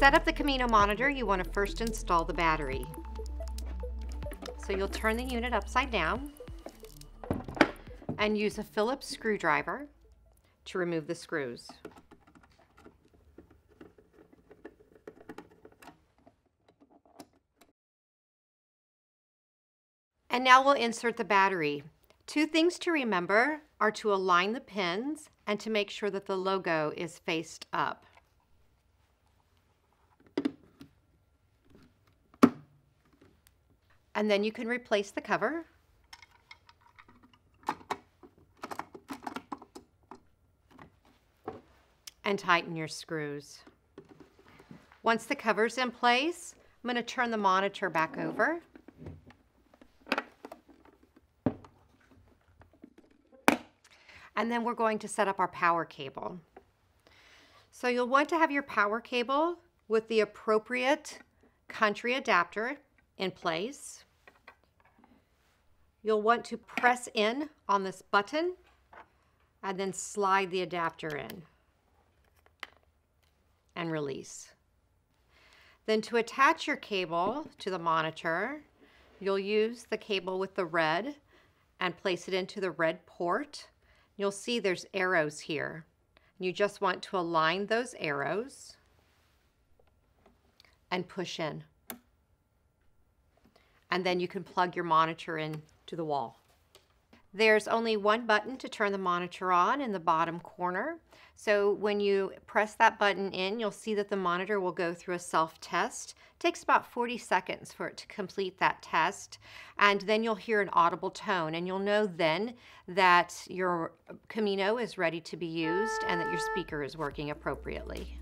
set up the Camino monitor, you want to first install the battery. So you'll turn the unit upside down and use a Phillips screwdriver to remove the screws. And now we'll insert the battery. Two things to remember are to align the pins and to make sure that the logo is faced up. And then you can replace the cover. And tighten your screws. Once the cover's in place, I'm going to turn the monitor back over. And then we're going to set up our power cable. So you'll want to have your power cable with the appropriate country adapter in place. You'll want to press in on this button and then slide the adapter in and release. Then to attach your cable to the monitor, you'll use the cable with the red and place it into the red port. You'll see there's arrows here. You just want to align those arrows and push in and then you can plug your monitor in to the wall. There's only one button to turn the monitor on in the bottom corner. So when you press that button in, you'll see that the monitor will go through a self-test. Takes about 40 seconds for it to complete that test. And then you'll hear an audible tone and you'll know then that your Camino is ready to be used and that your speaker is working appropriately.